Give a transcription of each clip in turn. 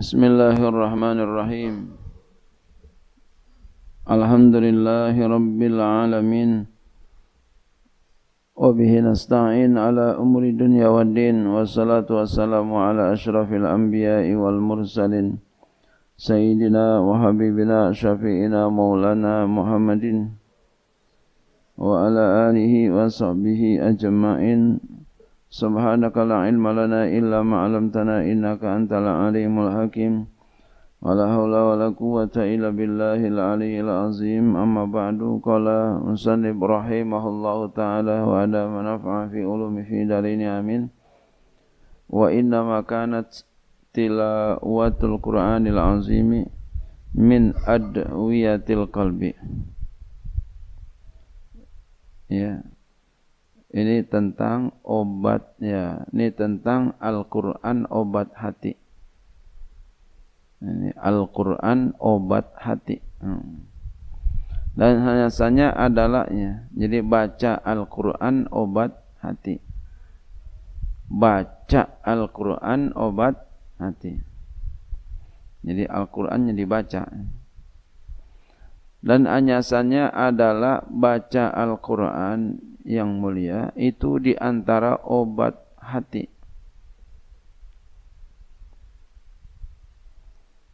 بسم الله الرحمن الرحيم. الحمد لله رب العالمين. وبه نستعين على أمور الدنيا والدين والصلاة والسلام على أشرف الأنبياء والمرسلين. سيدنا وحبيبنا شفيئنا مولانا محمد وعلى آله وصحبه أجمعين. Subhanaka la ilma lana illa ma'alamtana innaka antala alimul hakim. Wa la hawla wa la quwata illa billahil azim. Amma ba'du kala musannib rahimahullahu ta'ala wa ala manaf'a fi ulumi fi darini amin. Wa innama kanat tilawatul Qur'anil azimi min adwiyatil qalbi. Ya. Ini tentang obat ya. Ini tentang Al-Qur'an obat hati. Ini Al-Qur'an obat hati. Hmm. dan hanya adalah ya jadi baca Al-Qur'an obat hati. Baca Al-Qur'an obat hati. Jadi Al-Qur'annya dibaca. Dan anyasannya adalah baca Al-Quran yang mulia itu di antara obat hati.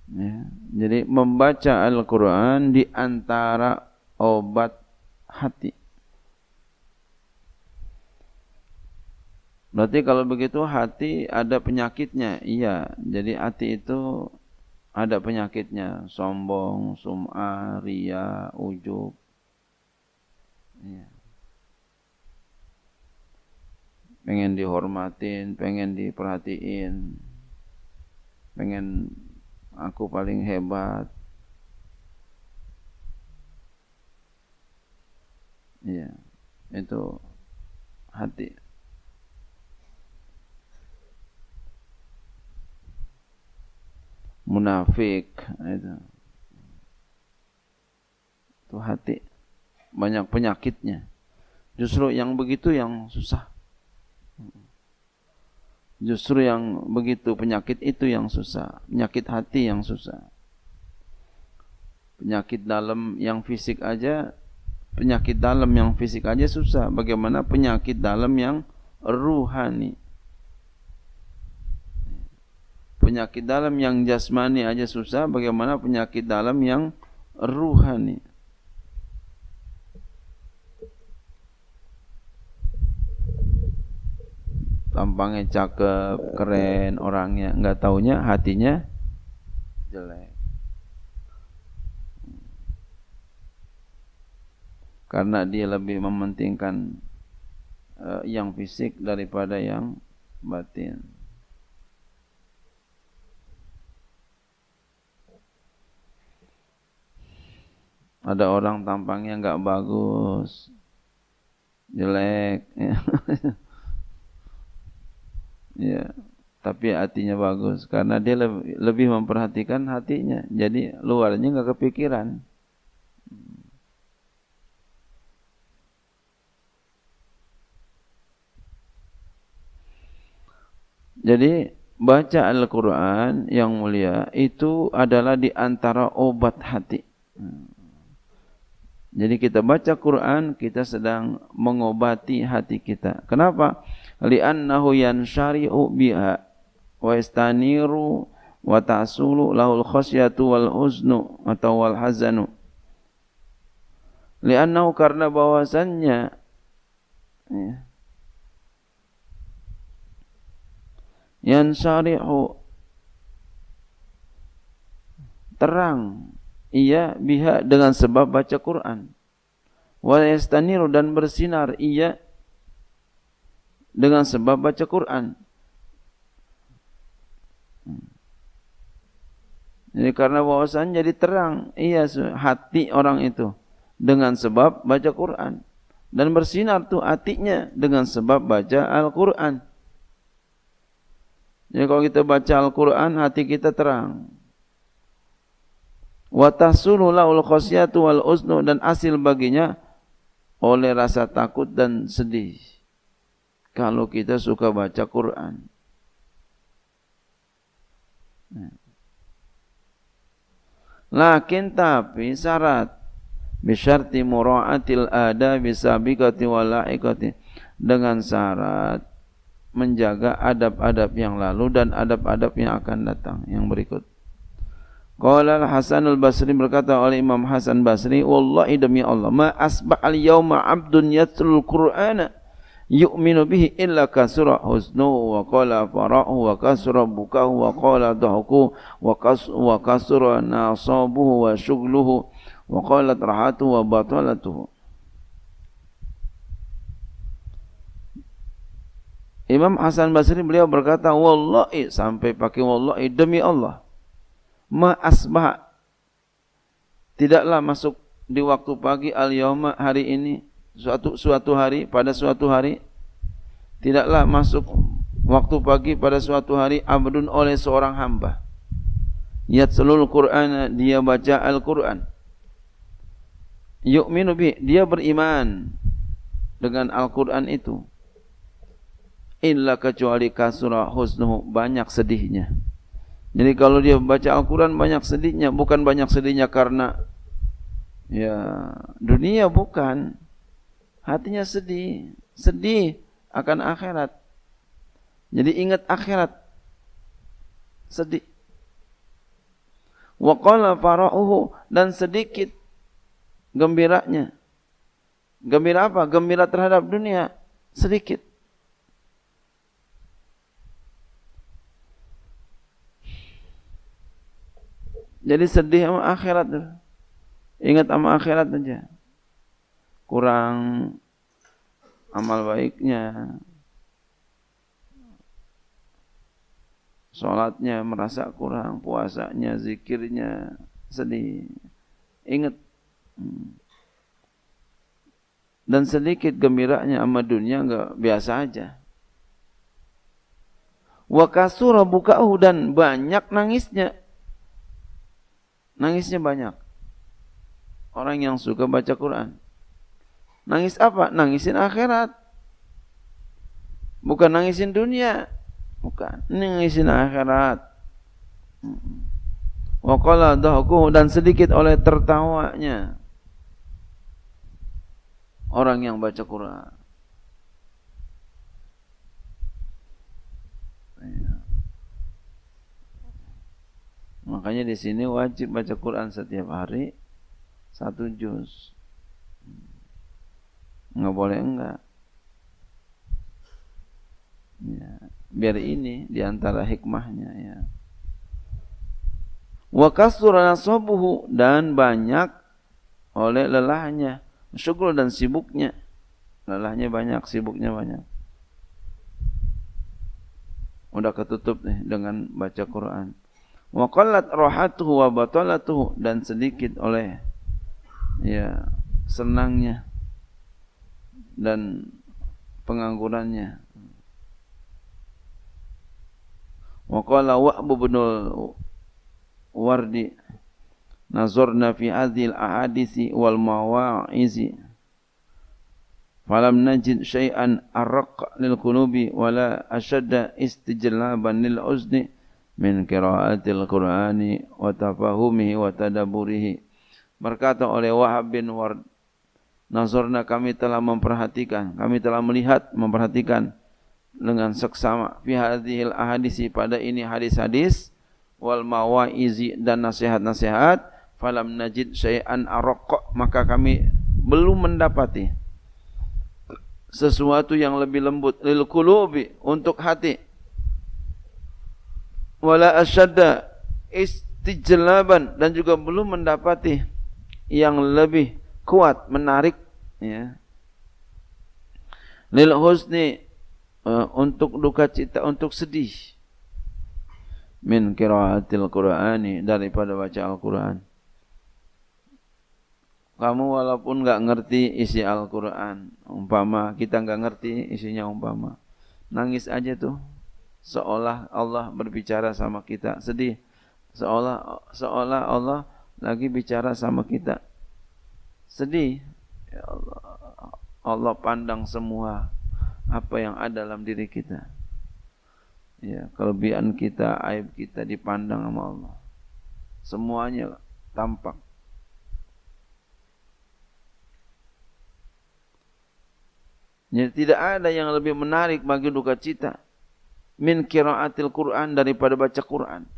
Ya, jadi membaca Al-Quran di antara obat hati. Berarti kalau begitu hati ada penyakitnya. Iya, jadi hati itu ada penyakitnya sombong, sum'ah, ria, ujub. Ya. Pengen dihormatin, pengen diperhatiin, pengen aku paling hebat. Iya, itu hati. munafik itu. Itu hati. Banyak penyakitnya. Justru yang begitu yang susah justru yang begitu penyakit itu yang susah. Penyakit hati yang susah. Penyakit dalam yang fisik aja penyakit dalam yang fisik aja susah. Bagaimana penyakit dalam yang ruhani? Penyakit dalam yang jasmani aja susah, bagaimana penyakit dalam yang ruhani? Tampangnya cakep, keren orangnya, nggak taunya hatinya jelek. Karena dia lebih mementingkan uh, yang fisik daripada yang batin. ada orang tampangnya nggak bagus jelek ya tapi hatinya bagus karena dia lebih, lebih memperhatikan hatinya jadi luarnya nggak kepikiran jadi baca Al-Quran yang mulia itu adalah di antara obat hati. Jadi kita baca Quran, kita sedang mengobati hati kita. Kenapa? Li'annahu yansyari'u biha wa istaniru wa ta'sulu lahul khasyatu wal huznu atau wal hazanu. Li'annahu karena bahwasannya ya, yansyari'u terang ia biha dengan sebab baca Quran. Wa yastaniru dan bersinar ia dengan sebab baca Quran. Jadi karena wawasan jadi terang. Iya hati orang itu. Dengan sebab baca Quran. Dan bersinar tuh hatinya dengan sebab baca Al-Quran. Jadi kalau kita baca Al-Quran hati kita terang. Wa tahsulu laul khasyatu wal uznu dan hasil baginya oleh rasa takut dan sedih kalau kita suka baca Quran Lakin tapi syarat bisyarti mura'atil ada bisabiqati walaikati dengan syarat menjaga adab-adab yang lalu dan adab-adab yang akan datang yang berikut. Qala Hasan al-Basri berkata oleh Imam Hasan Basri, "Wallahi demi Allah, ma asba al-yawma 'abdun yatlul Qur'ana yu'minu bihi illa kasura husnu wa qala farahu wa kasura bukahu wa qala dahuku wa kas wa kasura nasabuhu wa syughluhu wa qalat rahatuhu wa batalatuhu." Imam Hasan Basri beliau berkata, "Wallahi" sampai pakai wallahi demi Allah ma asbah tidaklah masuk di waktu pagi al yauma hari ini suatu suatu hari pada suatu hari tidaklah masuk waktu pagi pada suatu hari abdun oleh seorang hamba. Yatslul Qur'an dia baca Al-Qur'an. Yu'minu bi dia beriman dengan Al-Qur'an itu. Illa kecuali kasura husnuhu banyak sedihnya. Jadi kalau dia baca Al-Quran banyak sedihnya, bukan banyak sedihnya karena ya dunia bukan. Hatinya sedih, sedih akan akhirat. Jadi ingat akhirat. Sedih. Wa qala fara'uhu dan sedikit gembiranya. Gembira apa? Gembira terhadap dunia sedikit. Jadi sedih sama akhirat. Ingat sama akhirat aja. Kurang amal baiknya. Salatnya merasa kurang, puasanya, zikirnya sedih. Ingat. Dan sedikit gembiranya sama dunia enggak biasa aja. Wa kasura buka'u dan banyak nangisnya Nangisnya banyak. Orang yang suka baca Quran. Nangis apa? Nangisin akhirat. Bukan nangisin dunia. Bukan. Nangisin akhirat. Wa qala dan sedikit oleh tertawanya orang yang baca Quran. Makanya di sini wajib baca Quran setiap hari satu juz. Enggak boleh enggak. Ya, biar ini di antara hikmahnya ya. Wa kasura nasabuhu dan banyak oleh lelahnya, syukur dan sibuknya. Lelahnya banyak, sibuknya banyak. Udah ketutup nih dengan baca Quran wa qallat rahatuhu wa batalatuhu dan sedikit oleh ya senangnya dan penganggurannya wa qala wa'bu bin wardi nazarna fi hadhil ahadisi wal mawa'izi falam najid syai'an arq lil qulubi wala ashadda istijlaban lil uzni min qiraatil Qur'ani wa tafahumihi wa tadabburihi. Berkata oleh Wahab bin Ward, Nazarna kami telah memperhatikan, kami telah melihat, memperhatikan dengan seksama. Fi hadhil ahadisi pada ini hadis-hadis wal mawaizi dan nasihat-nasihat falam najid syai'an araq maka kami belum mendapati sesuatu yang lebih lembut lil qulubi untuk hati. Wala asyadda istijlaban dan juga belum mendapati yang lebih kuat menarik ya. Lil husni uh, untuk duka cita untuk sedih. Min qiraatil qur'ani daripada baca Al-Qur'an. Kamu walaupun enggak ngerti isi Al-Qur'an umpama kita enggak ngerti isinya umpama. Nangis aja tuh. Seolah Allah berbicara sama kita sedih. Seolah seolah Allah lagi bicara sama kita sedih. Ya Allah. Allah pandang semua apa yang ada dalam diri kita. Ya kelebihan kita aib kita dipandang sama Allah. Semuanya tampak. Jadi tidak ada yang lebih menarik bagi duka cita. Min kiraatil Quran daripada baca Quran.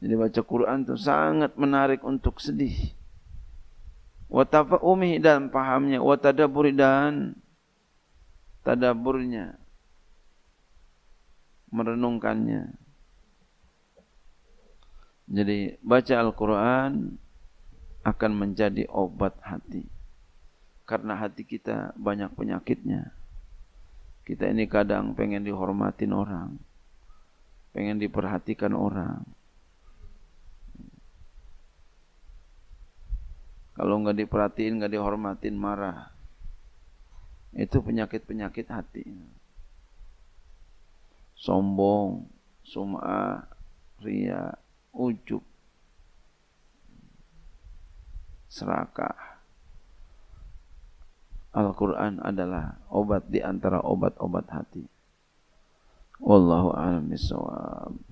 Jadi baca Quran itu sangat menarik untuk sedih. Wa tafahumi dan pahamnya, wa tadabburi dan tadaburnya. Merenungkannya. Jadi baca Al-Quran akan menjadi obat hati. Karena hati kita banyak penyakitnya. Kita ini kadang pengen dihormatin orang. Pengen diperhatikan orang. Kalau nggak diperhatiin, nggak dihormatin, marah. Itu penyakit-penyakit hati. Sombong, sum'ah, ria, ujub, serakah. Al-Quran adalah obat di antara obat-obat hati. Wallahu a'lam bishawab.